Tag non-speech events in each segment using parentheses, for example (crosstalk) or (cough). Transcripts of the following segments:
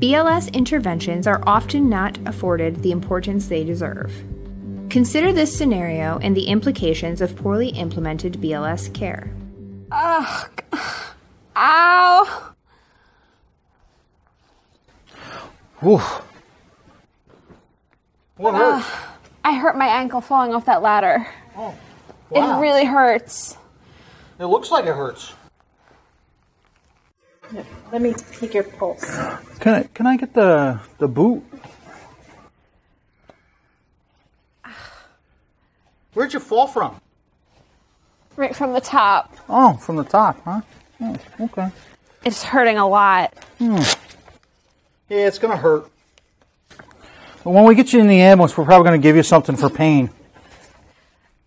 BLS interventions are often not afforded the importance they deserve. Consider this scenario and the implications of poorly implemented BLS care. Ugh. Ow. Whew. What hurt? I hurt my ankle falling off that ladder. Oh, wow. It really hurts. It looks like it hurts. Let me take your pulse. Can I can I get the the boot? Where'd you fall from? Right from the top. Oh, from the top, huh? Oh, okay. It's hurting a lot. Hmm. Yeah, it's gonna hurt. But when we get you in the ambulance, we're probably gonna give you something for pain.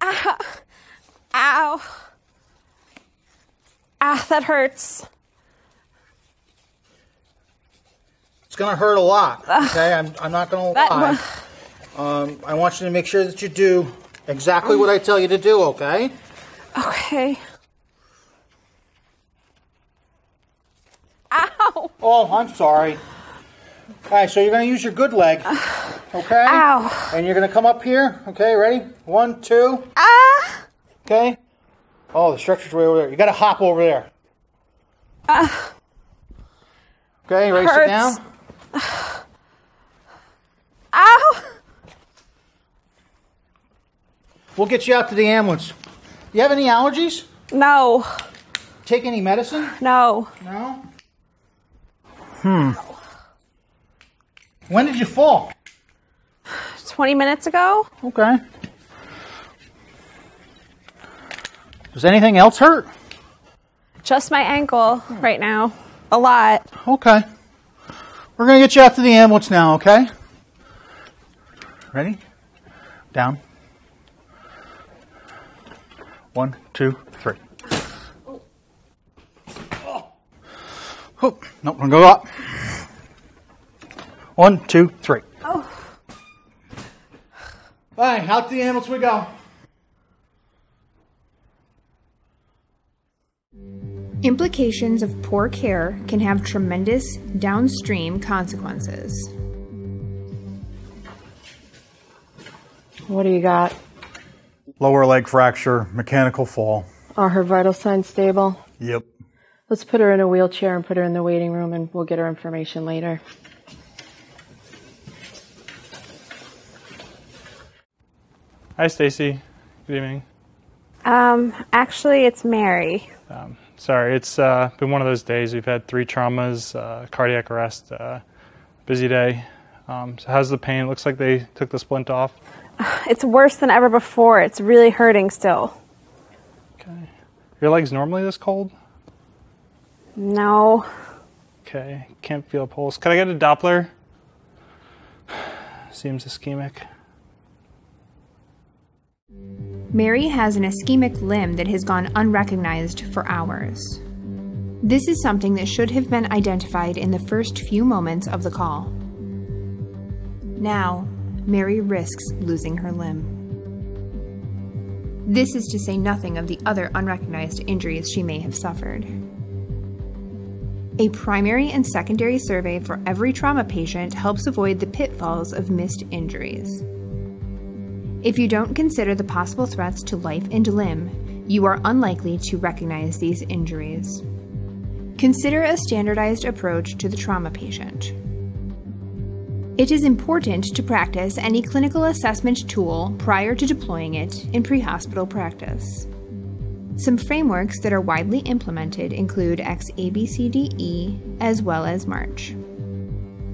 Ow. Ow. Ah, that hurts. It's gonna hurt a lot. Okay, I'm, I'm not gonna lie. Um, I want you to make sure that you do exactly what I tell you to do. Okay? Okay. Ow. Oh, I'm sorry. All right, so you're gonna use your good leg. (sighs) Okay? Ow. And you're gonna come up here. Okay, ready? One, two. Ah. Okay. Oh, the stretcher's way over there. You gotta hop over there. Ah. Okay, ready? Sit down. (sighs) Ow. We'll get you out to the ambulance. You have any allergies? No. Take any medicine? No. No. Hmm. When did you fall? 20 minutes ago? Okay. Does anything else hurt? Just my ankle right now. A lot. Okay. We're going to get you out to the ambulance now, okay? Ready? Down. One, two, three. Oh, no, we're going to go up. One, two, three. Oh. All right, out to the ambulance we go. Implications of poor care can have tremendous downstream consequences. What do you got? Lower leg fracture, mechanical fall. Are her vital signs stable? Yep. Let's put her in a wheelchair and put her in the waiting room and we'll get her information later. Hi, Stacy. Good evening. Um, actually, it's Mary. Um, sorry, it's uh, been one of those days. We've had three traumas, uh, cardiac arrest, uh, busy day. Um, so how's the pain? It looks like they took the splint off. (sighs) It's worse than ever before. It's really hurting still. Okay. Your leg's normally this cold? No. Okay. Can't feel a pulse. Could I get a Doppler? (sighs) Seems ischemic. Mary has an ischemic limb that has gone unrecognized for hours. This is something that should have been identified in the first few moments of the call. Now, Mary risks losing her limb. This is to say nothing of the other unrecognized injuries she may have suffered. A primary and secondary survey for every trauma patient helps avoid the pitfalls of missed injuries. If you don't consider the possible threats to life and limb, you are unlikely to recognize these injuries. Consider a standardized approach to the trauma patient. It is important to practice any clinical assessment tool prior to deploying it in pre hospital practice. Some frameworks that are widely implemented include XABCDE as well as MARCH.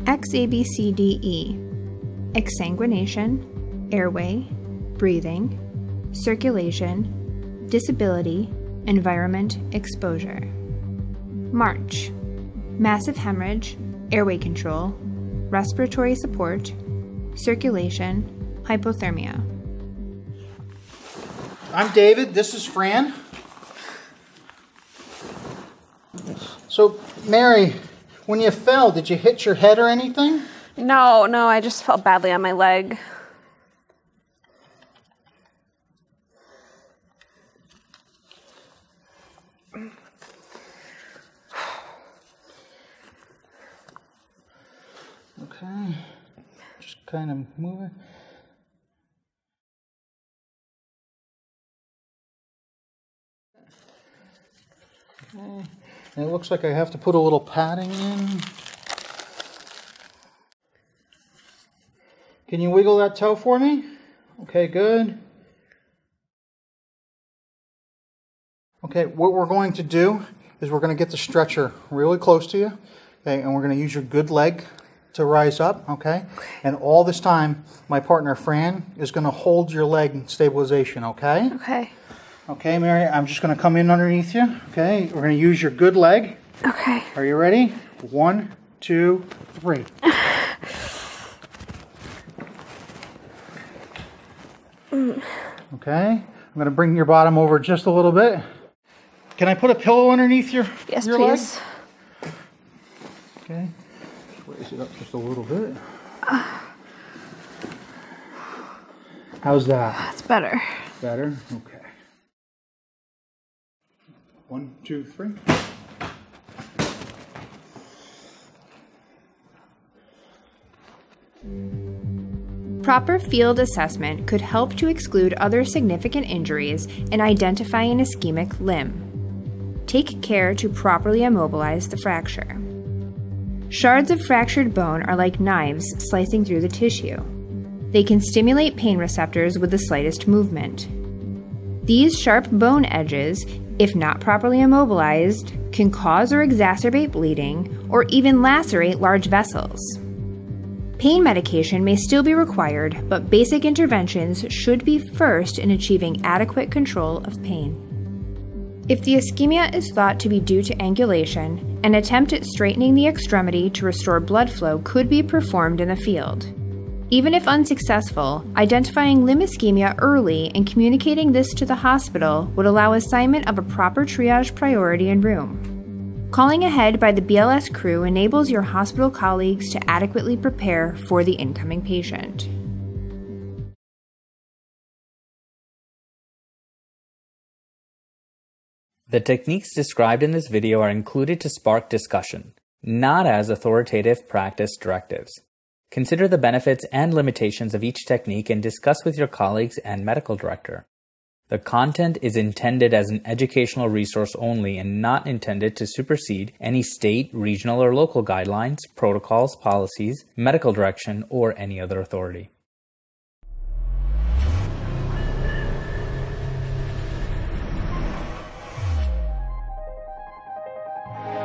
XABCDE exsanguination, airway, breathing, circulation, disability, environment, exposure. March, massive hemorrhage, airway control, respiratory support, circulation, hypothermia. I'm David. This is Fran. So, Mary, when you fell, did you hit your head or anything? No, no, I just felt badly on my leg. Okay. Just kind of move it. Okay. And it looks like I have to put a little padding in. Can you wiggle that toe for me? Okay, good. Okay, what we're going to do is we're going to get the stretcher really close to you. Okay, and we're going to use your good leg to rise up, okay? And all this time, my partner Fran is going to hold your leg in stabilization, okay? Okay. Okay, Mary, I'm just going to come in underneath you, okay? We're going to use your good leg. Okay. Are you ready? One, two, three. Mm. Okay, I'm going to bring your bottom over just a little bit. Can I put a pillow underneath your, Yes, your please. leg? Okay, raise it up just a little bit. How's that? That's better. Better? Okay. One, two, three. Proper field assessment could help to exclude other significant injuries and identify an ischemic limb. Take care to properly immobilize the fracture. Shards of fractured bone are like knives slicing through the tissue. They can stimulate pain receptors with the slightest movement. These sharp bone edges, if not properly immobilized, can cause or exacerbate bleeding or even lacerate large vessels. Pain medication may still be required, but basic interventions should be first in achieving adequate control of pain. If the ischemia is thought to be due to angulation, an attempt at straightening the extremity to restore blood flow could be performed in the field. Even if unsuccessful, identifying limb ischemia early and communicating this to the hospital would allow assignment of a proper triage priority and room. Calling ahead by the BLS crew enables your hospital colleagues to adequately prepare for the incoming patient. The techniques described in this video are included to spark discussion, not as authoritative practice directives. Consider the benefits and limitations of each technique and discuss with your colleagues and medical director. The content is intended as an educational resource only and not intended to supersede any state, regional, or local guidelines, protocols, policies, medical direction, or any other authority. Yeah.